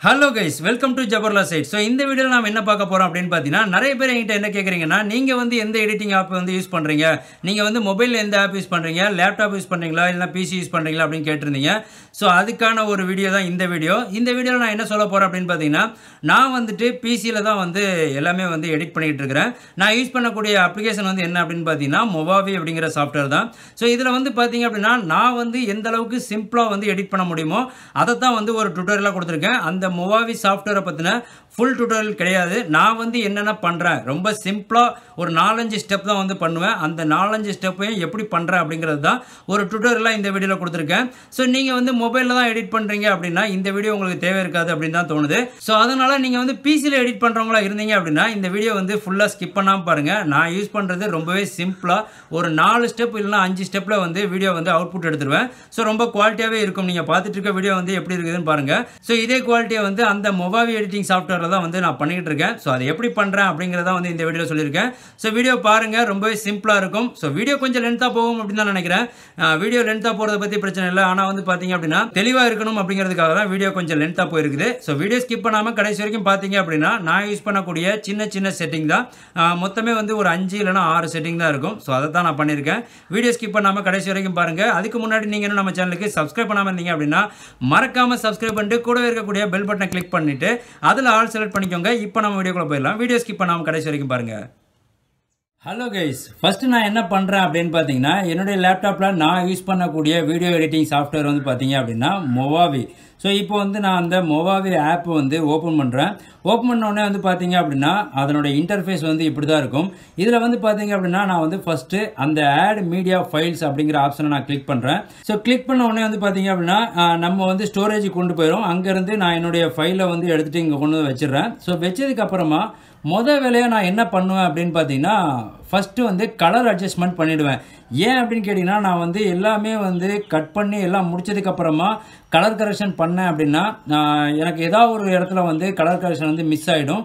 Hello guys welcome to ஜபர்லா side so இந்த வீடியோவில் நாம் என்ன பார்க்க போகிறோம் அப்படின்னு பார்த்தீங்கன்னா நிறைய பேர் என்கிட்ட என்ன கேட்குறீங்கன்னா நீங்கள் வந்து எந்த எடிட்டிங் ஆப் வந்து யூஸ் பண்ணுறீங்க நீங்கள் வந்து மொபைலில் எந்த ஆப் யூஸ் பண்ணுறீங்க லேப்டாப் யூஸ் பண்ணுறீங்களா இல்லை பிசி யூஸ் பண்ணுறீங்களா அப்படின்னு கேட்டிருந்தீங்க. ஸோ அதுக்கான ஒரு வீடியோ தான் இந்த வீடியோ இந்த வீடியோவில் நான் என்ன சொல்ல போகிறேன் அப்படின்னு பார்த்தீங்கன்னா நான் வந்துட்டு பிசியில் தான் வந்து எல்லாமே வந்து எடிட் பண்ணிகிட்டு இருக்கிறேன். நான் யூஸ் பண்ணக்கூடிய அப்ளிகேஷன் வந்து என்ன அப்படின்னு பார்த்தீங்கன்னா மொவாவி அப்படிங்கிற சாஃப்ட்வேர் தான். ஸோ இதில் வந்து பார்த்தீங்க அப்படின்னா நான் வந்து எந்த அளவுக்கு சிம்பிளாக வந்து எடிட் பண்ண முடியுமோ அதை தான் வந்து ஒரு டுட்டோரியலாக கொடுத்துருக்கேன். அந்த மொவாவி சாஃப்ட்வேரை பற்றின ஃபுல் டூட்டோரியல் கிடையாது. நான் வந்து என்னென்ன பண்ணுறேன் ரொம்ப சிம்பிளாக ஒரு நாலஞ்சு ஸ்டெப் தான் வந்து பண்ணுவேன். அந்த நாலஞ்சு ஸ்டெப்பையும் எப்படி பண்ணுறேன் அப்படிங்கிறது தான் ஒரு டூட்டோரியலாக இந்த வீடியோவில் கொடுத்துருக்கேன். ஸோ நீங்கள் வந்து மொபைலில் தான் எடிட் பண்ணுறீங்க அப்படின்னா இந்த வீடியோ உங்களுக்கு தேவை இருக்காது அப்படின்னு தான் தோணுது. ஸோ அதனால் நீங்கள் வந்து பிசியில் எடிட் பண்ணுறவங்களா இருந்தீங்க அப்படின்னா இந்த வீடியோ வந்து ஃபுல்லாக ஸ்கிப் பண்ணாமல் பாருங்கள் நான் யூஸ் பண்ணுறது ரொம்பவே சிம்பிளாக ஒரு நாலு ஸ்டெப் இல்லைனா அஞ்சு ஸ்டெப்பில் வந்து வீடியோ வந்து அவுட்புட் எடுத்துருவேன். ஸோ ரொம்ப குவாலிட்டியாகவே இருக்கும். நீங்கள் பார்த்துட்டு இருக்க வீடியோ வந்து எப்படி இருக்குதுன்னு பாருங்கள் ஸோ இதே குவாலிட்டியை வந்து அந்த மொபாவி எடிட்டிங் சாஃப்ட்வேரில் தான் வந்து நான் பண்ணிக்கிட்டு இருக்கேன் ஸோ அதை எப்படி பண்ணுறேன் அப்படிங்கிறத வந்து இந்த வீடியோ சொல்லியிருக்கேன். ஸோ வீடியோ பாருங்கள் ரொம்பவே சிம்பிளாக இருக்கும். ஸோ வீடியோ கொஞ்சம் லென்த்தாக போகும் அப்படின்னு தான் நினைக்கிறேன். வீடியோ லென்த்தாக போகிறத பற்றி பிரச்சனை இல்லை. ஆனால் வந்து பார்த்தீங்க அப்படின்னா தெளிவாக இருக்கணும் அப்படிங்கிறதுக்காக தான் வீடியோ கொஞ்சம் லென்த்தாக போயிருக்குது. ஸோ வீடியோ ஸ்கிப் பண்ணாமல் கடைசி வரைக்கும் பார்த்தீங்க அப்படின்னா நான் யூஸ் பண்ணக்கூடிய சின்ன சின்ன செட்டிங் தான். மொத்தமே வந்து ஒரு அஞ்சு இல்லைனா ஆறு செட்டிங் தான் இருக்கும். ஸோ அதை தான் நான் பண்ணியிருக்கேன். வீடியோ ஸ்கிப் பண்ணாமல் கடைசி வரைக்கும் பாருங்கள் அதுக்கு முன்னாடி நீங்கள் நம்ம சேனலுக்கு சப்ஸ்கிரைப் பண்ணாமல் இருந்தீங்க அப்படின்னா மறக்காமல் சப்ஸ்கிரைப் பண்ணிட்டு கூட இருக்கக்கூடிய பெல் பட்டனை கிளிக் பண்ணிட்டு அதில் ஆல் செலக்ட் பண்ணிக்கோங்க. இப்போ நம்ம வீடியோக்குள்ள போயிடலாம். வீடியோ ஸ்கிப் பண்ணாமல் கடைசி வரைக்கும் பாருங்கள் ஹலோ கைஸ் ஃபஸ்ட்டு நான் என்ன பண்ணுறேன் அப்படின்னு பார்த்தீங்கன்னா என்னுடைய லேப்டாப்பில் நான் யூஸ் பண்ணக்கூடிய வீடியோ எடிட்டிங் சாஃப்ட்வேர் வந்து பார்த்தீங்க அப்படின்னா மொவாவி ஸோ இப்போ வந்து நான் அந்த மொவாவி ஆப் வந்து ஓப்பன் பண்ணுறேன் ஓப்பன் பண்ண வந்து பார்த்தீங்க அப்படின்னா அதனோட இன்டர்ஃபேஸ் வந்து இப்படி தான் இருக்கும். இதில் வந்து பார்த்தீங்க அப்படின்னா நான் வந்து ஃபஸ்ட்டு அந்த ஆட் மீடியா ஃபைல்ஸ் அப்படிங்கிற ஆப்ஷனை நான் கிளிக் பண்ணுறேன் ஸோ கிளிக் பண்ண உடனே வந்து பார்த்தீங்க அப்படின்னா நம்ம வந்து ஸ்டோரேஜ் கொண்டு போயிடும் அங்கேருந்து நான் என்னுடைய ஃபைலை வந்து எடுத்துகிட்டு இங்கே கொண்டு வந்து வச்சிடுறேன். ஸோ வச்சதுக்கப்புறமா மொதல் முத வேலையாக நான் என்ன பண்ணுவேன் அப்படின்னு பார்த்தீங்கன்னா ஃபஸ்ட்டு வந்து கலர் அட்ஜஸ்ட்மெண்ட் பண்ணிவிடுவேன் ஏன் அப்படின்னு கேட்டிங்கன்னா நான் வந்து எல்லாமே வந்து கட் பண்ணி எல்லாம் முடிச்சதுக்கப்புறமா கலர் கரெக்ஷன் பண்ணேன் அப்படின்னா எனக்கு ஏதாவது ஒரு இடத்துல வந்து கலர் கரெக்ஷன் வந்து மிஸ் ஆகிடும்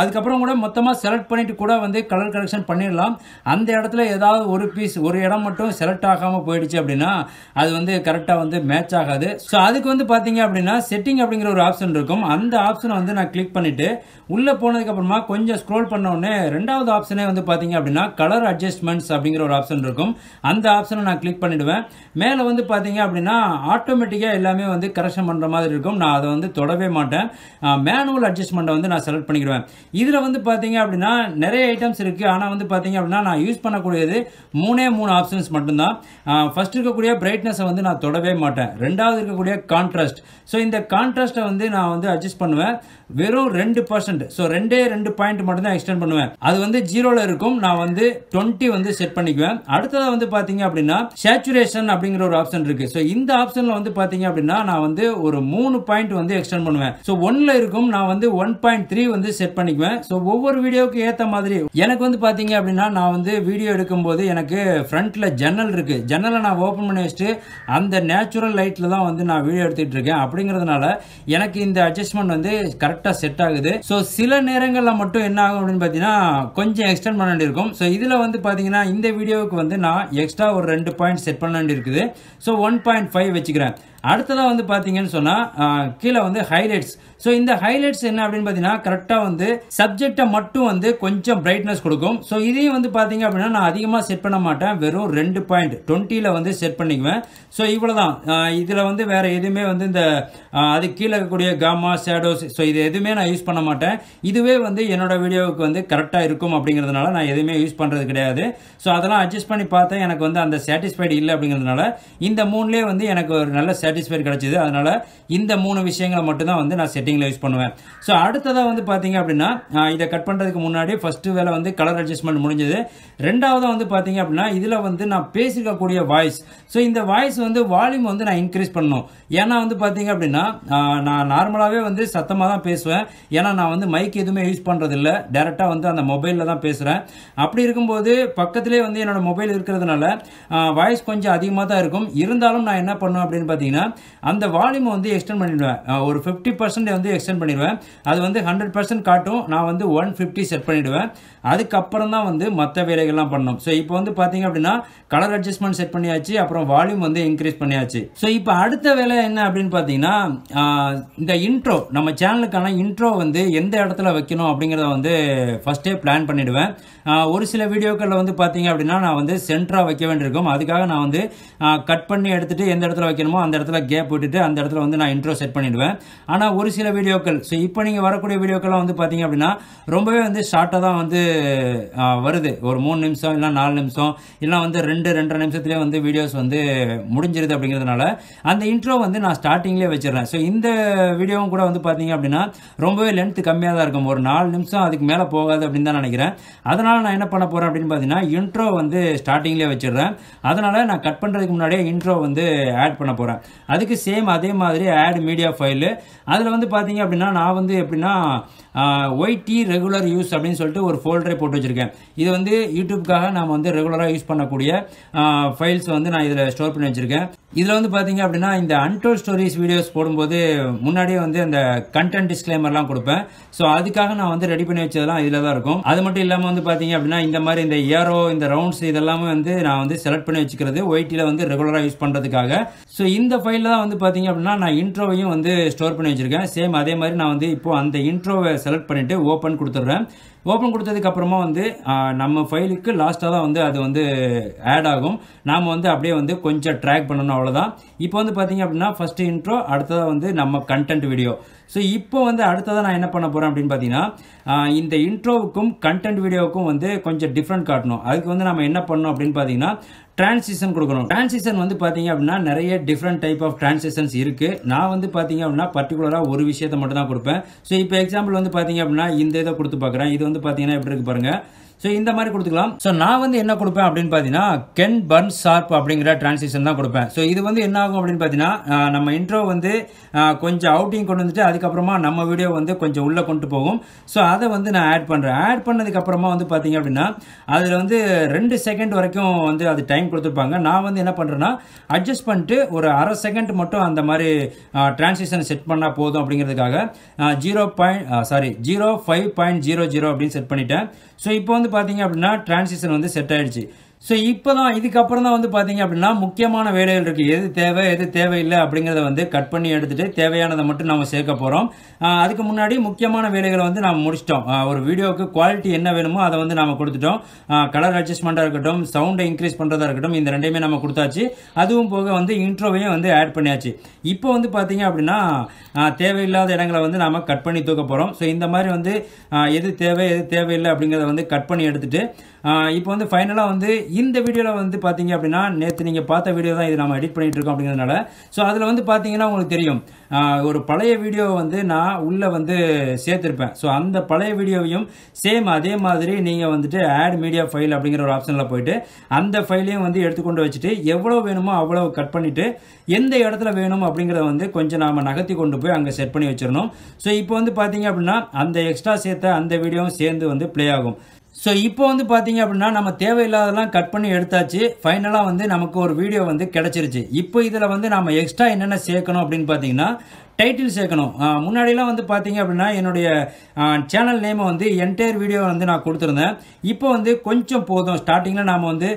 அதுக்கப்புறம் கூட மொத்தமாக செலக்ட் பண்ணிவிட்டு கூட வந்து கலர் கரெக்ஷன் பண்ணிடலாம். அந்த இடத்துல ஏதாவது ஒரு பீஸ் ஒரு இடம் மட்டும் செலக்ட் ஆகாமல் போயிடுச்சு அப்படின்னா அது வந்து கரெக்டாக வந்து மேட்ச் ஆகாது. ஸோ அதுக்கு வந்து பார்த்தீங்க அப்படின்னா செட்டிங் அப்படிங்கிற ஒரு ஆப்ஷன் இருக்கும். அந்த ஆப்ஷனை வந்து நான் கிளிக் பண்ணிவிட்டு உள்ளே போனதுக்கப்புறமா கொஞ்சம் ஸ்க்ரோல் பண்ண உடனே ரெண்டாவது ஆப்ஷனே வந்து பார்த்தீங்க பார்த்தீங்க அப்படின்னா கலர் அட்ஜஸ்ட்மெண்ட்ஸ் அப்படிங்கிற ஒரு ஆப்ஷன் இருக்கும். அந்த ஆப்ஷனை நான் கிளிக் பண்ணிவிடுவேன் மேலே வந்து பார்த்தீங்க அப்படின்னா ஆட்டோமேட்டிக்காக எல்லாமே வந்து கரெக்ஷன் பண்ணுற மாதிரி இருக்கும். நான் அதை வந்து தொடவே மாட்டேன். மேனுவல் அட்ஜஸ்ட்மெண்ட்டை வந்து நான் செலக்ட் பண்ணிக்கிடுவேன். இதில் வந்து பார்த்தீங்க அப்படின்னா நிறைய ஐட்டம்ஸ் இருக்குது ஆனால் வந்து பார்த்தீங்க அப்படின்னா நான் யூஸ் பண்ணக்கூடியது மூணே மூணு ஆப்ஷன்ஸ் மட்டும்தான். ஃபஸ்ட் இருக்கக்கூடிய பிரைட்னஸை வந்து நான் தொடவே மாட்டேன். ரெண்டாவது இருக்கக்கூடிய கான்ட்ராஸ்ட் ஸோ இந்த கான்ட்ராஸ்ட்டை வந்து நான் வந்து அட்ஜஸ்ட் பண்ணுவேன். வெறும் ரெண்டு பர்சன்ட் ஸோ ரெண்டே ரெண்டு பாயிண்ட் மட்டும் தான் எக்ஸ்டெண்ட் பண்ணுவேன். அது வந்து ஜீரோவில் இருக்கும். நான் வந்து டுவெண்ட்டி வந்து செட் பண்ணிக்குவேன். அடுத்ததாக வந்து பார்த்தீங்க அப்படின்னா சேச்சுரேஷன் அப்படிங்கிற ஒரு ஆப்ஷன் இருக்கு. ஸோ இந்த ஆப்ஷனில் வந்து பார்த்தீங்க அப்படின்னா நான் வந்து ஒரு மூணு பாயிண்ட் வந்து எக்ஸ்டெண்ட் பண்ணுவேன். ஸோ ஒன்ல இருக்கும் நான் வந்து ஒன் பாயிண்ட் த்ரீ வந்து செட் பண்ணிக்குவேன். ஸோ ஒவ்வொரு வீடியோவுக்கு ஏற்ற மாதிரி எனக்கு வந்து பார்த்தீங்க அப்படின்னா நான் வந்து வீடியோ எடுக்கும்போது எனக்கு ஃப்ரண்ட்ல ஜன்னல் இருக்கு. ஜன்னலை நான் ஓப்பன் பண்ணி வச்சுட்டு அந்த நேச்சுரல் லைட்டில் தான் வந்து நான் வீடியோ எடுத்துகிட்டு இருக்கேன். அப்படிங்கிறதுனால எனக்கு இந்த அட்ஜஸ்ட்மெண்ட் வந்து கரெக்டாக செட் ஆகுது. ஸோ சில நேரங்களில் மட்டும் என்ன ஆகும் அப்படின்னு பார்த்தீங்கன்னா கொஞ்சம் எக்ஸ்டெண்ட் பண்ண வேண்டியிருக்கும் ஸோ இதில் வந்து பார்த்தீங்கன்னா இந்த வீடியோவுக்கு வந்து நான் எக்ஸ்ட்ரா ஒரு ரெண்டு பாயிண்ட் செட் பண்ண வேண்டியிருக்குது. ஸோ ஒன் பாயிண்ட் ஃபைவ் வச்சுக்கிறேன். அடுத்ததாக வந்து பார்த்தீங்கன்னு சொன்னால் கீழே வந்து ஹைலைட்ஸ் ஸோ இந்த ஹைலைட்ஸ் என்ன அப்படின்னு பார்த்தீங்கன்னா கரெக்டாக வந்து சப்ஜெக்டை மட்டும் வந்து கொஞ்சம் பிரைட்னஸ் கொடுக்கும். ஸோ இதையும் வந்து பார்த்தீங்க அப்படின்னா நான் அதிகமாக செட் பண்ண மாட்டேன். வெறும் ரெண்டு பாயிண்ட் டுவெண்ட்டியில் வந்து செட் பண்ணிக்குவேன். ஸோ இவ்வளோ தான் இதில் வந்து வேறு எதுவுமே வந்து இந்த அது கீழே இருக்கக்கூடிய காமா ஷேடோஸ் ஸோ இது எதுவுமே நான் யூஸ் பண்ண மாட்டேன். இதுவே வந்து என்னோட வீடியோவுக்கு வந்து கரெக்டாக இருக்கும் அப்படிங்கிறதுனால நான் எதுவுமே யூஸ் பண்ணுறது கிடையாது. ஸோ அதெல்லாம் அட்ஜஸ்ட் பண்ணி பார்த்தேன். எனக்கு வந்து அந்த சாட்டிஸ்ஃபைடு இல்லை அப்படிங்கிறதுனால இந்த மூணுலேயே வந்து எனக்கு ஒரு நல்ல சாட்டிஸ்ஃபைட் கிடைச்சிது. அதனால் இந்த மூணு விஷயங்களை மட்டும்தான் வந்து நான் செட்டிங்கில் யூஸ் பண்ணுவேன். ஸோ அடுத்ததாக வந்து பார்த்தீங்க அப்படின்னா இதை கட் பண்ணுறதுக்கு முன்னாடி ஃபஸ்ட்டு வேலை வந்து கலர் அட்ஜஸ்ட்மெண்ட் முடிஞ்சது. ரெண்டாவதாக வந்து பார்த்தீங்க அப்படின்னா இதில் வந்து நான் பேசியிருக்கக்கூடிய வாய்ஸ் ஸோ இந்த வாய்ஸ் வந்து வால்யூம் வந்து நான் இன்க்ரீஸ் பண்ணணும். ஏன்னா வந்து பார்த்தீங்க அப்படின்னா நான் நார்மலாகவே வந்து சத்தமாக தான் பேசுவேன். ஏன்னா நான் வந்து மைக் எதுவுமே யூஸ் பண்ணுறதில்ல டேரெக்டாக வந்து அந்த மொபைலில் தான் பேசுகிறேன் அப்படி இருக்கும்போது பக்கத்திலே வந்து என்னோடய மொபைல் இருக்கிறதுனால வாய்ஸ் கொஞ்சம் அதிகமாக தான் இருக்கும். இருந்தாலும் நான் என்ன பண்ணுவேன் அப்படின்னு பார்த்தீங்கன்னா அந்த வால்யூமை வந்து எக்ஸ்டெண்ட் பண்ணிடுவேன். ஒரு ஃபிஃப்டி பர்சன்ட் வந்து எக்ஸ்டெண்ட் பண்ணிடுவேன். அது வந்து ஹண்ட்ரட் பர்சன்ட் காட்டும். நான் வந்து ஒன் ஃபிஃப்டி செட் பண்ணிடுவேன். அதுக்கப்புறம் தான் வந்து மற்ற வேலைகள்லாம் பண்ணணும். ஸோ இப்போ வந்து பார்த்தீங்க அப்படின்னா கலர் அட்ஜஸ்ட்மெண்ட் செட் பண்ணியாச்சு. அப்புறம் வால்யூம் வந்து இன்க்ரீஸ் பண்ணியாச்சு. ஸோ இப்போ அடுத்த வேலை என்ன அப்படின்னு பார்த்தீங்கன்னா இந்த இன்ட்ரோ நம்ம சேனலுக்கான இன்ட்ரோ வந்து எந்த இடத்துல வைக்கணும் அப்படிங்கிறத வந்து ஃபஸ்ட்டே பிளான் பண்ணிடுவேன். ஒரு சில வீடியோக்களில் வந்து பார்த்தீங்க அப்படின்னா நான் வந்து சென்டராக வைக்க வேண்டியிருக்கும். அதுக்காக நான் வந்து கட் பண்ணி எடுத்துட்டு எந்த இடத்துல வைக்கணுமோ அந்த இடத்துல கேப் விட்டுட்டு அந்த இடத்துல வந்து நான் இன்ட்ரோ செட் பண்ணிவிடுவேன் ஆனால் ஒரு சில வீடியோக்கள் ஸோ இப்போ நீங்கள் வரக்கூடிய வீடியோக்கள்லாம் வந்து பார்த்தீங்க அப்படின்னா ரொம்பவே வந்து ஷார்ட்டாக தான் வந்து வருது. ஒரு மூணு நிமிஷம் இல்லை நாலு நிமிஷம் இல்லை வந்து ரெண்டு ரெண்டரை நிமிஷத்துலேயே வந்து வீடியோஸ் வந்து முடிஞ்சிருது அப்படிங்கிறதுனால அந்த இன்ட்ரோ வந்து நான் ஸ்டார்டிங்லேயே வச்சிடுறேன். ஸோ இந்த வீடியோவும் கூட வந்து பார்த்தீங்க அப்படின்னா ரொம்பவே லென்த் கம்மியாக தான் இருக்கும். ஒரு நாலு நிமிஷம் அதுக்கு மேலே போகாது அப்படின்னு தான் நினைக்கிறேன். அதனால் நான் என்ன பண்ண போகிறேன் அப்படின்னு பார்த்தீங்கன்னா இன்ட்ரோ வந்து ஸ்டார்டிங்லேயே வச்சிடுறேன். அதனால் நான் கட் பண்ணுறதுக்கு முன்னாடியே இன்ட்ரோ வந்து ஆட் பண்ண போகிறேன் அதுக்கு சேம் அதே மாதிரி ஆட் மீடியா ஃபைலு அதில் வந்து பார்த்தீங்க அப்படின்னா நான் வந்து எப்படின்னா ஒய்டி ரெகுலர் யூஸ் அப்படின்னு சொல்லிட்டு ஒரு ஃபோல்டரை போட்டு வச்சுருக்கேன். இது வந்து யூடியூப்காக நாம் வந்து ரெகுலராக யூஸ் பண்ணக்கூடிய ஃபைல்ஸ் வந்து நான் இதில் ஸ்டோர் பண்ணி வச்சுருக்கேன். இதில் வந்து பார்த்தீங்க அப்படின்னா இந்த அன்டோல் ஸ்டோரிஸ் வீடியோஸ் போடும்போது முன்னாடியே வந்து அந்த கண்டென்ட் டிஸ்க்ளைமர்லாம் கொடுப்பேன். ஸோ அதுக்காக நான் வந்து ரெடி பண்ணி வச்சதெல்லாம் இதில் தான் இருக்கும். அது மட்டும் இல்லாமல் வந்து பார்த்தீங்க அப்படின்னா இந்த மாதிரி இந்த ஏரோ இந்த ரவுண்ட்ஸ் இதெல்லாமே வந்து நான் வந்து செலக்ட் பண்ணி வச்சுக்கிறது ஒய்டியில் வந்து ரெகுலராக யூஸ் பண்ணுறதுக்காக ஸோ இந்த ஃபைலில் தான் வந்து பார்த்தீங்க அப்படின்னா நான் இன்ட்ரோவையும் வந்து ஸ்டோர் பண்ணி வச்சுருக்கேன். சேம் அதே மாதிரி நான் வந்து இப்போது அந்த இன்ட்ரோவை செலக்ட் பண்ணிவிட்டு ஓப்பன் கொடுத்துட்றேன். ஓப்பன் கொடுத்ததுக்கு அப்புறமா வந்து நம்ம ஃபைலுக்கு லாஸ்ட்டாக தான் வந்து அது வந்து ஆட் ஆகும். நாம் வந்து அப்படியே வந்து கொஞ்சம் ட்ராக் பண்ணணும் அவ்வளோதான் இப்போ வந்து பார்த்தீங்க அப்படின்னா ஃபஸ்ட்டு இன்ட்ரோ அடுத்ததாக வந்து நம்ம கண்டென்ட் வீடியோ ஸோ இப்போ வந்து அடுத்ததாக நான் என்ன பண்ண போகிறேன் அப்படின்னு பார்த்தீங்கன்னா இந்த இன்ட்ரோவுக்கும் கண்டென்ட் வீடியோவுக்கும் வந்து கொஞ்சம் டிஃப்ரெண்ட் காட்டணும். அதுக்கு வந்து நம்ம என்ன பண்ணணும் அப்படின்னு பார்த்தீங்கன்னா டிரான்சிஷன் கொடுக்கணும். டிரான்சிஷன் வந்து பார்த்தீங்க அப்படின்னா நிறைய டிஃப்ரெண்ட் டைப் ஆஃப் டிரான்சிஷன்ஸ் இருக்குது நான் வந்து பார்த்தீங்க அப்படின்னா பர்டிகுலராக ஒரு விஷயத்தை மட்டும் தான் கொடுப்பேன். ஸோ இப்போ எக்ஸாம்பிள் வந்து பார்த்தீங்க அப்படின்னா இந்த இதை கொடுத்து பார்க்குறேன். இது வந்து பார்த்தீங்கன்னா எப்படி இருக்கு பாருங்க. ஸோ இந்த மாதிரி கொடுத்துக்கலாம். ஸோ நான் வந்து என்ன கொடுப்பேன் அப்படின்னு பார்த்தீங்கன்னா கென் பர்ன் ஷார்ப் அப்படிங்கிற டிரான்சிஷன் தான் கொடுப்பேன். ஸோ இது வந்து என்ன ஆகும் அப்படின்னு பார்த்தீங்கன்னா நம்ம இன்ட்ரோ வந்து கொஞ்சம் அவுட்டிங் கொண்டு வந்துட்டு அதுக்கப்புறமா நம்ம வீடியோ வந்து கொஞ்சம் உள்ளே கொண்டு போகும். ஸோ அதை வந்து நான் ஆட் பண்ணுறேன் ஆட் பண்ணதுக்கப்புறமா வந்து பார்த்தீங்க அப்படின்னா அதில் வந்து ரெண்டு செகண்ட் வரைக்கும் வந்து அது டைம் கொடுத்துருப்பாங்க. நான் வந்து என்ன பண்ணுறேன்னா அட்ஜஸ்ட் பண்ணிட்டு ஒரு அரை செகண்ட் மட்டும் அந்த மாதிரி டிரான்சிஷன் செட் பண்ணால் போதும் அப்படிங்கிறதுக்காக zero point sorry zero five point zero zero அப்படின்னு செட் பண்ணிட்டேன். ஸோ இப்போ வந்து பார்த்தீங்க அப்படின்னா டிரான்சிஷன் வந்து செட் ஆயிடுச்சு. ஸோ இப்போ தான் இதுக்கப்புறம் தான் வந்து பார்த்தீங்க அப்படின்னா முக்கியமான வேலைகள் இருக்குது எது தேவை எது தேவையில்லை அப்படிங்கிறத வந்து கட் பண்ணி எடுத்துகிட்டு தேவையானதை மட்டும் நம்ம சேர்க்க போகிறோம் அதுக்கு முன்னாடி முக்கியமான வேலைகளை வந்து நம்ம முடிச்சிட்டோம். ஒரு வீடியோவுக்கு குவாலிட்டி என்ன வேணுமோ அதை வந்து நம்ம கொடுத்துட்டோம். கலர் அட்ஜஸ்ட்மெண்ட்டாக இருக்கட்டும் சவுண்டை இன்க்ரீஸ் பண்ணுறதா இருக்கட்டும் இந்த ரெண்டையுமே நம்ம கொடுத்தாச்சு. அதுவும் போக வந்து இன்ட்ரோவையும் வந்து ஆட் பண்ணியாச்சு. இப்போ வந்து பார்த்தீங்க அப்படின்னா தேவையில்லாத இடங்களை வந்து நம்ம கட் பண்ணி தூக்க போகிறோம் ஸோ இந்த மாதிரி வந்து எது தேவை எது தேவையில்லை அப்படிங்கிறத வந்து கட் பண்ணி எடுத்துகிட்டு இப்போ வந்து ஃபைனலாக வந்து இந்த வீடியோவில் வந்து பார்த்தீங்க அப்படின்னா நேற்று நீங்கள் பார்த்த வீடியோ தான் இது நம்ம எடிட் பண்ணிகிட்டு இருக்கோம் அப்படிங்கிறதுனால. ஸோ அதில் வந்து பார்த்தீங்கன்னா உங்களுக்கு தெரியும். ஒரு பழைய வீடியோவை வந்து நான் உள்ளே வந்து சேர்த்துருப்பேன். ஸோ அந்த பழைய வீடியோவையும் சேம் அதே மாதிரி நீங்கள் வந்துட்டு ஆட் மீடியா ஃபைல் அப்படிங்கிற ஒரு ஆப்ஷனில் போயிட்டு அந்த ஃபைலையும் வந்து எடுத்துக்கொண்டு வச்சுட்டு எவ்வளோ வேணுமோ அவ்வளோ கட் பண்ணிவிட்டு எந்த இடத்துல வேணும் அப்படிங்கிறத வந்து கொஞ்சம் நாம் நகர்த்தி கொண்டு போய் அங்கே செட் பண்ணி வச்சிடணும். ஸோ இப்போ வந்து பார்த்தீங்க அப்படின்னா அந்த எக்ஸ்ட்ரா சேர்த்த அந்த வீடியோவும் சேர்ந்து வந்து ப்ளே ஆகும். ஸோ இப்போ வந்து பார்த்தீங்க அப்படின்னா நம்ம தேவையில்லாதெல்லாம் கட் பண்ணி எடுத்தாச்சு. ஃபைனலாக வந்து நமக்கு ஒரு வீடியோ வந்து கிடச்சிருச்சு. இப்போ இதில் வந்து நம்ம எக்ஸ்ட்ரா என்னென்ன சேர்க்கணும் அப்படின்னு பார்த்தீங்கன்னா டைட்டில் சேர்க்கணும். முன்னாடிலாம் வந்து பார்த்தீங்க அப்படின்னா என்னுடைய சேனல் நேமை வந்து என்டையர் வீடியோ வந்து நான் கொடுத்துருந்தேன். இப்போ வந்து கொஞ்சம் போதும். ஸ்டார்டிங்கில் நாம் வந்து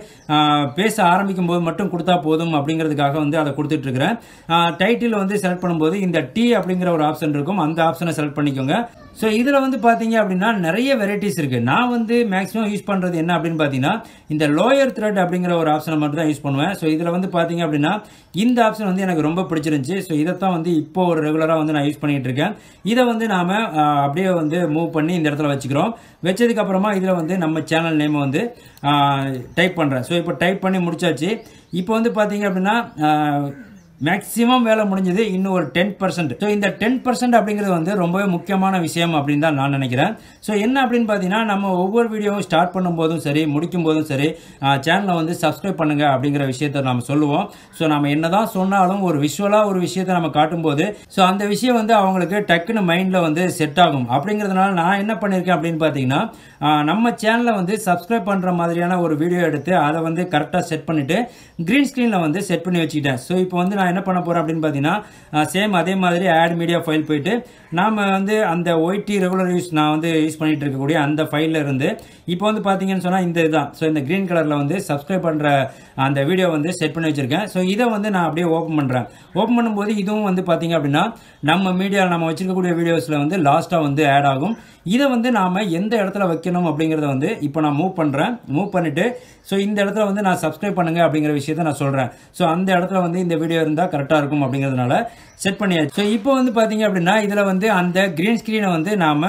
பேச ஆரம்பிக்கும் போது மட்டும் கொடுத்தா போதும் அப்படிங்கிறதுக்காக வந்து அதை கொடுத்துட்ருக்கிறேன். டைட்டில் வந்து செலக்ட் பண்ணும்போது இந்த டி அப்படிங்கிற ஒரு ஆப்ஷன் இருக்கும். அந்த ஆப்ஷனை செலக்ட் பண்ணிக்கோங்க. ஸோ இதில் வந்து பார்த்தீங்க அப்படின்னா நிறைய வெரைட்டிஸ் இருக்குது நான் வந்து மேக்ஸிமம் யூஸ் பண்ணுறது என்ன அப்படின்னு பார்த்தீங்கன்னா இந்த லோயர் த்ரெட் அப்படிங்கிற ஒரு ஆப்ஷனை மட்டும் தான் யூஸ் பண்ணுவேன். ஸோ இதில் வந்து பார்த்தீங்க அப்படின்னா இந்த ஆப்ஷன் வந்து எனக்கு ரொம்ப பிடிச்சிருந்துச்சு. ஸோ இதைத்தான் வந்து இப்போ ஒரு ரெகுலராக வந்து நான் யூஸ் பண்ணிகிட்டு இருக்கேன் இதை வந்து நாம் அப்படியே வந்து மூவ் பண்ணி இந்த இடத்துல வச்சுக்கிறோம். வச்சதுக்கப்புறமா இதில் வந்து நம்ம சேனல் நேமை வந்து டைப் பண்ணுறேன் ஸோ இப்போ டைப் பண்ணி முடிச்சாச்சு. இப்போ வந்து பார்த்தீங்க அப்படின்னா மேக்ஸிமம் வேலை முடிஞ்சது இன்னும் ஒரு டென் பர்சன்ட் ஸோ இந்த டென் பர்சன்ட் அப்படிங்கிறது வந்து ரொம்பவே முக்கியமான விஷயம் அப்படின்னு தான் நான் நினைக்கிறேன். ஸோ என்ன அப்படின்னு பார்த்தீங்கன்னா நம்ம ஒவ்வொரு வீடியோவும் ஸ்டார்ட் பண்ணும்போதும் சரி முடிக்கும் போதும் சரி சேனலை வந்து சப்ஸ்கிரைப் பண்ணுங்க அப்படிங்கிற விஷயத்த நம்ம சொல்லுவோம். ஸோ நம்ம என்னதான் சொன்னாலும் ஒரு விஷுவலாக ஒரு விஷயத்தை நம்ம காட்டும்போது ஸோ அந்த விஷயம் வந்து அவங்களுக்கு டக்குன்னு மைண்டில் வந்து செட் ஆகும். அப்படிங்கிறதுனால நான் என்ன பண்ணியிருக்கேன் அப்படின்னு பார்த்தீங்கன்னா நம்ம சேனலை வந்து சப்ஸ்கிரைப் பண்ணுற மாதிரியான ஒரு வீடியோ எடுத்து அதை வந்து கரெக்டாக செட் பண்ணிவிட்டு க்ரீன் ஸ்க்ரீனில் வந்து செட் பண்ணி வச்சுக்கிட்டேன். ஸோ இப்போ வந்து நான் நான் என்ன பண்ண போகிறேன் அப்படின்னு பார்த்தீங்கன்னா சேம் அதே மாதிரி ஆட் மீடியா ஃபைல் போயிட்டு நாம் வந்து அந்த ஒய்டி ரெகுலர் யூஸ் நான் வந்து யூஸ் பண்ணிட்டு இருக்கக்கூடிய அந்த ஃபைலில் இருந்து இப்போ வந்து பார்த்தீங்கன்னு சொன்னால் இந்த இதுதான். ஸோ இந்த க்ரீன் கலரில் வந்து சப்ஸ்கிரைப் பண்ணுற அந்த வீடியோ வந்து செட் பண்ணி வச்சிருக்கேன். ஸோ இதை வந்து நான் அப்படியே ஓப்பன் பண்ணுறேன் ஓப்பன் பண்ணும்போது இதுவும் வந்து பார்த்தீங்க அப்படின்னா நம்ம மீடியா நம்ம வச்சிருக்கக்கூடிய வீடியோஸில் வந்து லாஸ்ட்டாக வந்து ஆட் ஆகும். இதை வந்து நாம் எந்த இடத்துல வைக்கணும் அப்படிங்கிறத வந்து இப்போ நான் மூவ் பண்ணுறேன் மூவ் பண்ணிவிட்டு ஸோ இந்த இடத்துல வந்து நான் சப்ஸ்கிரைப் பண்ணுங்க அப்படிங்கிற விஷயத்த நான் சொல்கிறேன் ஸோ அந்த இடத்துல வந்து இந்த வீடியோ இருந்தால் கரெக்டாக இருக்கும் அப்படிங்கிறதுனால செட் பண்ணியாச்சு. ஸோ இப்போ வந்து பார்த்தீங்க அப்படின்னா இதில் வந்து அந்த க்ரீன் ஸ்க்ரீனை வந்து நாம்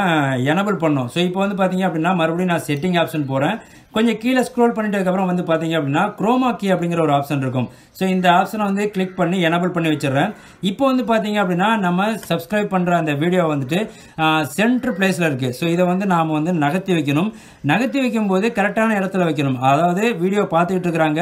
எனபிள் பண்ணோம். ஸோ இப்போ வந்து பார்த்தீங்க அப்படின்னா மறுபடியும் நான் செட்டிங் ஆப்ஷன் போகிறேன் கொஞ்சம் கீழே ஸ்க்ரோல் பண்ணிட்டதுக்கப்புறம் வந்து பார்த்தீங்க அப்படின்னா குரோமா கீ அப்படிங்கிற ஒரு ஆப்ஷன் இருக்கும். ஸோ இந்த ஆப்ஷனை வந்து கிளிக் பண்ணி எனபிள் பண்ணி வச்சிடுறேன். இப்போ வந்து பார்த்தீங்க அப்படின்னா நம்ம சப்ஸ்கிரைப் பண்ணுற அந்த வீடியோ வந்துட்டு சென்ட்ரு பிளேஸில் இருக்குது ஸோ இதை வந்து நாம் வந்து நகர்த்தி வைக்கணும். நகர்த்தி வைக்கும்போது கரெக்டான இடத்துல வைக்கணும். அதாவது வீடியோ பார்த்துக்கிட்டு இருக்கிறாங்க.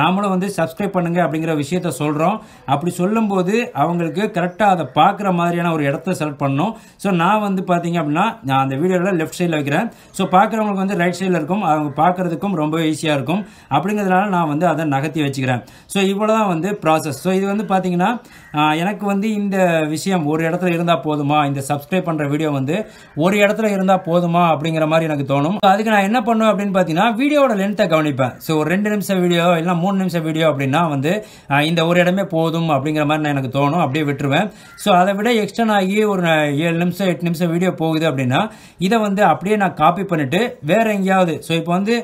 நாமளும் வந்து சப்ஸ்கிரைப் பண்ணுங்க அப்படிங்கிற விஷயத்த சொல்கிறோம் அப்படி சொல்லும்போது அவங்களுக்கு கரெக்டாக அதை பார்க்குற மாதிரியான ஒரு இடத்த செலக்ட் பண்ணணும். ஸோ நான் வந்து பார்த்தீங்க அப்படின்னா நான் அந்த வீடியோவில் லெஃப்ட் சைடில் வைக்கிறேன். ஸோ பார்க்குறவங்களுக்கு வந்து ரைட் சைடில் இருக்கும். அவங்க பார்க்குறதுக்கும் ரொம்ப ஈஸியாக இருக்கும். அப்படிங்கிறதுனால நான் வந்து அதை நகர்த்தி வச்சுக்கிறேன். ஸோ இவ்வளோ தான் வந்து ப்ராசஸ் ஸோ இது வந்து பார்த்தீங்கன்னா எனக்கு வந்து இந்த விஷயம் ஒரு இடத்துல இருந்தால் போதுமா? இந்த சப்ஸ்கிரைப் பண்ணுற வீடியோ வந்து ஒரு இடத்துல இருந்தால் போதுமா? அப்படிங்கிற மாதிரி எனக்கு தோணும். அதுக்கு நான் என்ன பண்ணுவேன் அப்படின்னு பார்த்தீங்கன்னா வீடியோட லென்த்தை கவனிப்பேன். ஸோ ஒரு ரெண்டு நிமிஷம் வீடியோ இல்லை மூணு நிமிஷம் வீடியோ அப்படின்னா வந்து இந்த ஒரு இடமே போதும் அப்படிங்கிற மாதிரி நான் எனக்கு தோணும். அப்படியே விட்டுருவேன். ஸோ அதை விட எக்ஸ்டன் ஆகி ஒரு ஏழு நிமிஷம் எட்டு நிமிஷம் வீடியோ போகுது அப்படின்னா இதை வந்து அப்படியே நான் காப்பி பண்ணிட்டு வேற எங்கேயாவது ஸோ இப்போ வந்து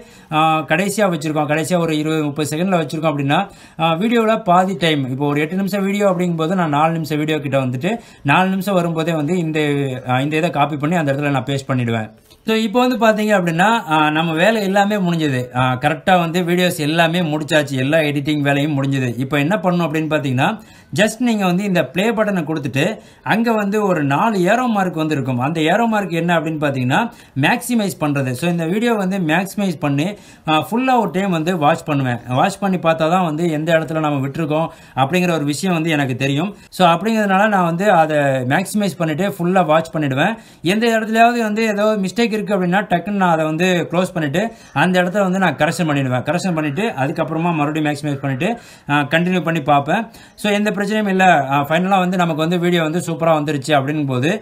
கடைசியாக வச்சுருக்கோம். கடைசியாக ஒரு இருபது முப்பது செகண்டில் வச்சுருக்கோம் அப்படின்னா வீடியோவில் பாதி டைம் இப்போ ஒரு எட்டு நிமிஷம் வீடியோ அப்படிங்கும்போது நான் நாலு நிமிஷம் வீடியோ கிட்ட வந்துட்டு நாலு நிமிஷம் வரும்போதே வந்து இந்த இந்த இதை காப்பி பண்ணி அந்த இடத்துல நான் பேஸ்ட் பண்ணிவிடுவேன் ஸோ இப்போ வந்து பார்த்தீங்க அப்படின்னா நம்ம வேலை எல்லாமே முடிஞ்சது. கரெக்டாக வந்து வீடியோஸ் எல்லாமே முடிச்சாச்சு. எல்லா எடிட்டிங் வேலையும் முடிஞ்சது. இப்போ என்ன பண்ணணும் அப்படின்னு பார்த்தீங்கன்னா ஜஸ்ட் நீங்கள் வந்து இந்த ப்ளே பட்டனை கொடுத்துட்டு அங்கே வந்து ஒரு நாலு ஏரோ மார்க் வந்து இருக்கும் அந்த ஏரோ மார்க் என்ன அப்படின்னு பார்த்தீங்கன்னா மேக்ஸிமைஸ் பண்ணுறது ஸோ இந்த வீடியோ வந்து மேக்ஸிமைஸ் பண்ணி ஃபுல்லாக ஒரு டைம் வந்து வாட்ச் பண்ணுவேன். வாட்ச் பண்ணி பார்த்தா தான் வந்து எந்த இடத்துல நம்ம விட்டுருக்கோம் அப்படிங்கிற ஒரு விஷயம் வந்து எனக்கு தெரியும். ஸோ அப்படிங்கிறதுனால நான் வந்து அதை மேக்ஸிமைஸ் பண்ணிவிட்டு ஃபுல்லாக வாட்ச் பண்ணிவிடுவேன் எந்த இடத்துலையாவது வந்து ஏதோ மிஸ்டேக் இருக்குது அப்படின்னா டக்குன்னு நான் அதை வந்து க்ளோஸ் பண்ணிவிட்டு அந்த இடத்துல வந்து நான் கரெக்ஷன் பண்ணிடுவேன். கரெக்ஷன் பண்ணிவிட்டு அதுக்கப்புறமா மறுபடியும் மேக்ஸிமைஸ் பண்ணிட்டு கண்டினியூ பண்ணி பார்ப்பேன். ஸோ எந்த பிரச்சனையும் இல்லை. ஃபைனலாக வந்து நமக்கு வந்து வீடியோ வந்து சூப்பராக வந்துருச்சு அப்படிங்கும் போது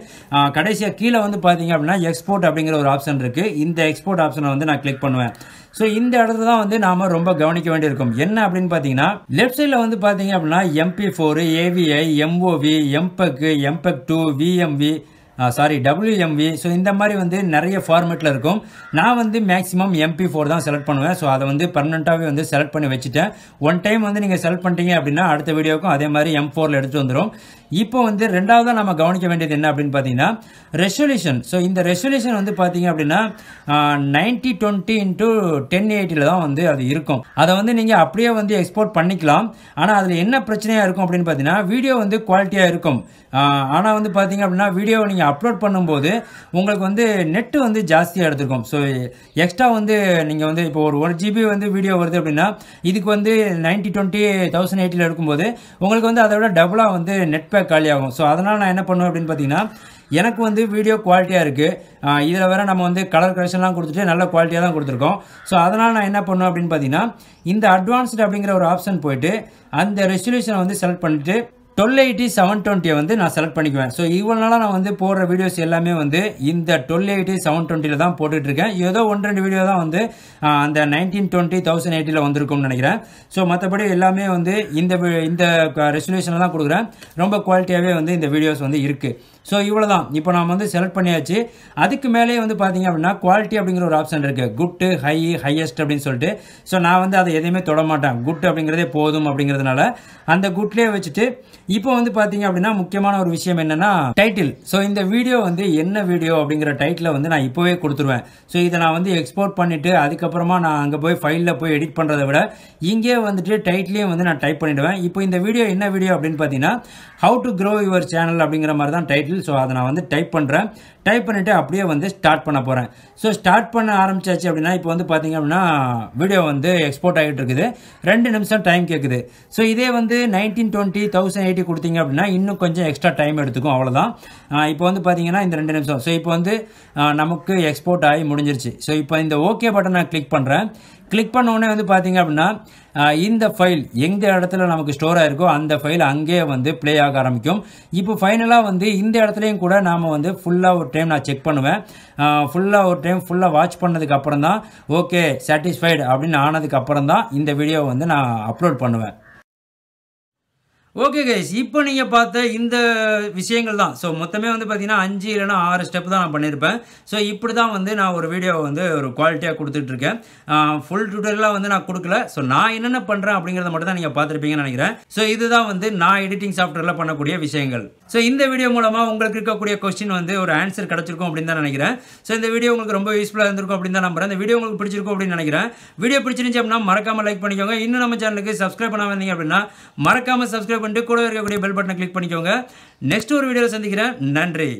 கடைசியாக கீழே வந்து பார்த்தீங்க அப்படின்னா எக்ஸ்போர்ட் அப்படிங்கிற ஒரு ஆப்ஷன் இருக்குது இந்த எக்ஸ்போர்ட் ஆப்ஷனை வந்து நான் கிளிக் பண்ணுவேன். ஸோ இந்த இடத்துல தான் வந்து நாம ரொம்ப கவனிக்க வேண்டியிருக்கும். என்ன அப்படின்னு பார்த்தீங்கன்னா லெஃப்ட் சைடில் வந்து பார்த்தீங்க அப்படின்னா MP four AVI MOV MPEG MPEG two VMV sorry WMV so இந்த மாதிரி வந்து நிறைய ஃபார்மேட்டில் இருக்கும். நான் வந்து மேக்ஸிமம் எம்பி ஃபோர் தான் செலக்ட் பண்ணுவேன். ஸோ அதை வந்து பர்மனெண்ட்டாகவே வந்து செலக்ட் பண்ணி வச்சுட்டேன். ஒன் டைம் வந்து நீங்கள் செலக்ட் பண்ணிட்டீங்க அப்படின்னா அடுத்த வீடியோக்கும் அதே மாதிரி எம் ஃபோரில் எடுத்துகிட்டு வந்துடும் இப்போ வந்து ரெண்டாவதாக நம்ம கவனிக்க வேண்டியது என்ன அப்படின்னு பார்த்தீங்கன்னா ரெசல்யூஷன் ஸோ இந்த ரெசல்யூஷன் வந்து பார்த்தீங்க அப்படின்னா நைன்டி டுவெண்ட்டி இன்ட்டு டென் எயிட்டியில் தான் வந்து அது இருக்கும். அதை வந்து நீங்கள் அப்படியே வந்து எக்ஸ்போர்ட் பண்ணிக்கலாம். ஆனால் அதில் என்ன பிரச்சனையாக இருக்கும் அப்படின்னு பார்த்தீங்கன்னா வீடியோ வந்து குவாலிட்டியாக இருக்கும். ஆனால் வந்து பார்த்தீங்க அப்படின்னா வீடியோ நீங்கள் அப்லோட் பண்ணும்போது உங்களுக்கு வந்து நெட்டு வந்து ஜாஸ்தியாக எடுத்துருக்கும். ஸோ எக்ஸ்ட்ரா வந்து நீங்கள் வந்து இப்போ ஒரு ஒன் ஜிபி வந்து வீடியோ வருது அப்படின்னா இதுக்கு வந்து நைன்டி டுவெண்ட்டி தௌசண்ட் எயிட்டியில் எடுக்கும்போது உங்களுக்கு வந்து அதை விட டபுளாக வந்து நெட் பேக் காலியாகும். ஸோ அதனால் நான் என்ன பண்ணுவேன் அப்படின்னு பார்த்தீங்கன்னா எனக்கு வந்து வீடியோ குவாலிட்டியாக இருக்குது இதில் வேற நம்ம வந்து கலர் கரெக்ஷன்லாம் கொடுத்துட்டு நல்ல குவாலிட்டியாக தான் கொடுத்துருக்கோம். ஸோ அதனால் நான் என்ன பண்ணுவேன் அப்படின்னு பார்த்தீங்கன்னா இந்த அட்வான்ஸ்டு அப்படிங்கிற ஒரு ஆப்ஷன் போயிட்டு அந்த ரெசல்யூஷனை வந்து செலக்ட் பண்ணிவிட்டு டுவெல் எயிட்டி செவன் டுவெண்ட்டியை வந்து நான் செலக்ட் பண்ணிக்குவேன். ஸோ இவ்வளோ நாளாக நான் வந்து போடுற வீடியோஸ் எல்லாமே வந்து இந்த டுவெல் எயிட்டி செவன் டுவெண்ட்டியில் தான் போட்டுட்ருக்கேன். ஏதோ ஒன்று ரெண்டு வீடியோ தான் வந்து அந்த நைன்டீன் டுவெண்ட்டி தௌசண்ட் எயிட்டியில் வந்திருக்கும்னு நினைக்கிறேன். ஸோ மற்றபடி எல்லாமே வந்து இந்த வி- இந்த ரெசல்யூஷனில் தான் கொடுக்குறேன். ரொம்ப குவாலிட்டியாகவே வந்து இந்த வீடியோஸ் வந்து இருக்குது ஸோ இவ்வளோ தான் இப்போ நான் வந்து செலக்ட் பண்ணியாச்சு. அதுக்கு மேலேயே வந்து பார்த்தீங்க அப்படின்னா குவாலிட்டி அப்படிங்கிற ஒரு ஆப்ஷன் இருக்குது குட்டு ஹை ஹையஸ்ட் அப்படின்னு சொல்லிட்டு. ஸோ நான் வந்து அதை எதையுமே தொட மாட்டேன். குட் அப்படிங்கிறதே போதும் அப்படிங்கிறதுனால அந்த குட்லேயே வச்சுட்டு இப்போ வந்து பார்த்தீங்க அப்படின்னா முக்கியமான ஒரு விஷயம் என்னென்னா டைட்டில் ஸோ இந்த வீடியோ வந்து என்ன வீடியோ அப்படிங்கிற டைட்டிலை வந்து நான் இப்போவே கொடுத்துருவேன். ஸோ இதை நான் வந்து எக்ஸ்போர்ட் பண்ணிவிட்டு அதுக்கப்புறமா நான் அங்கே போய் ஃபைலில் போய் எடிட் பண்ணுறதை விட இங்கே வந்துட்டு டைட்டிலையும் வந்து நான் டைப் பண்ணிவிடுவேன் இப்போ இந்த வீடியோ என்ன வீடியோ அப்படின்னு பார்த்தீங்கன்னா how to grow your channel அப்படிங்கிற மாதிரி தான் டைட்டில் ஸோ அதை நான் வந்து டைப் பண்ணுறேன் டைப் பண்ணிவிட்டு அப்படியே வந்து ஸ்டார்ட் பண்ண போகிறேன் ஸோ ஸ்டார்ட் பண்ண ஆரம்பிச்சாச்சு அப்படின்னா இப்போ வந்து பார்த்தீங்க அப்படின்னா வீடியோ வந்து எக்ஸ்போர்ட் ஆகிட்டு இருக்குது. ரெண்டு நிமிஷம் டைம் கேட்குது ஸோ இதே வந்து நைன்டீன் டுவெண்ட்டி தௌசண்ட் எயிட்டி கொடுத்தீங்க அப்படின்னா இன்னும் கொஞ்சம் எக்ஸ்ட்ரா டைம் எடுத்துக்கும். அவ்வளோதான் இப்போ வந்து பார்த்தீங்கன்னா இந்த ரெண்டு நிமிஷம். ஸோ இப்போ வந்து நமக்கு எக்ஸ்போர்ட் ஆகி முடிஞ்சிருச்சு. ஸோ இப்போ இந்த ஓகே பட்டனை கிளிக் பண்ணுறேன் கிளிக் பண்ண உடனே வந்து பார்த்தீங்க அப்படின்னா இந்த ஃபைல் எந்த இடத்துல நமக்கு ஸ்டோர் ஆகிருக்கோ அந்த ஃபைல் அங்கேயே வந்து ப்ளே ஆக ஆரம்பிக்கும். இப்போ ஃபைனலாக வந்து இந்த இடத்துலையும் கூட நாம் வந்து ஃபுல்லாக ஒரு டைம் நான் செக் பண்ணுவேன். ஃபுல்லாக ஒரு டைம் ஃபுல்லாக வாட்ச் பண்ணதுக்கு அப்புறம் தான் ஓகே சாட்டிஸ்ஃபைடு அப்படின்னு ஆனதுக்கு அப்புறம் தான் இந்த வீடியோவை வந்து நான் அப்லோட் பண்ணுவேன். ஓகே கைஸ் இப்போ நீங்கள் பார்த்த இந்த விஷயங்கள் தான். ஸோ மொத்தமே வந்து பார்த்தீங்கன்னா அஞ்சு இல்லைனா ஆறு ஸ்டெப் தான் நான் பண்ணியிருப்பேன். ஸோ இப்படி தான் வந்து நான் ஒரு வீடியோவை வந்து ஒரு குவாலிட்டியாக கொடுத்துட்ருக்கேன். ஃபுல் டூட்டலாக வந்து நான் கொடுக்கல. ஸோ நான் என்னென்ன பண்ணுறேன் அப்படிங்கிறத மட்டும் தான் நீங்கள் பார்த்துருப்பீங்கன்னு நினைக்கிறேன். ஸோ இதுதான் வந்து நான் எடிட்டிங் சாஃப்ட்வேரில் பண்ணக்கூடிய விஷயங்கள். ஸோ இந்த வீடியோ மூலமாக உங்களுக்கு இருக்கக்கூடிய கொஸ்டின் வந்து ஒரு ஆன்சர் கிடச்சிருக்கும் அப்படின்னு தான் நினைக்கிறேன். ஸோ இந்த வீடியோ உங்களுக்கு ரொம்ப யூஸ்ஃபுல்லாக இருந்திருக்கும் அப்படின்னு தான் நம்புறேன். இந்த வீடியோ உங்களுக்கு பிடிச்சிருக்கும் அப்படின்னு நினைக்கிறேன். வீடியோ பிடிச்சிருந்துச்சு அப்படின்னா மறக்காமல் லைக் பண்ணிக்கோங்க. இன்னும் நம்ம சேனலுக்கு சப்ஸ்கிரைப் பண்ணாமல் இருந்தீங்க அப்படின்னா மறக்காம சப்ஸ்கிரைப் பண்ணிட்டு கூட இருக்கக்கூடிய பெல் பட்டனை கிளிக் பண்ணிக்கோங்க. நெக்ஸ்ட் ஒரு வீடியோவில் சந்திக்கிறேன். நன்றி.